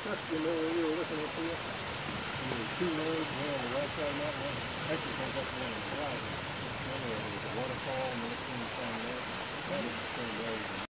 Just you know where you were looking up here. There were two roads, one on the right side and that one. Actually, comes up one on the right. One of them was a waterfall and the then one came down there. That was the same road.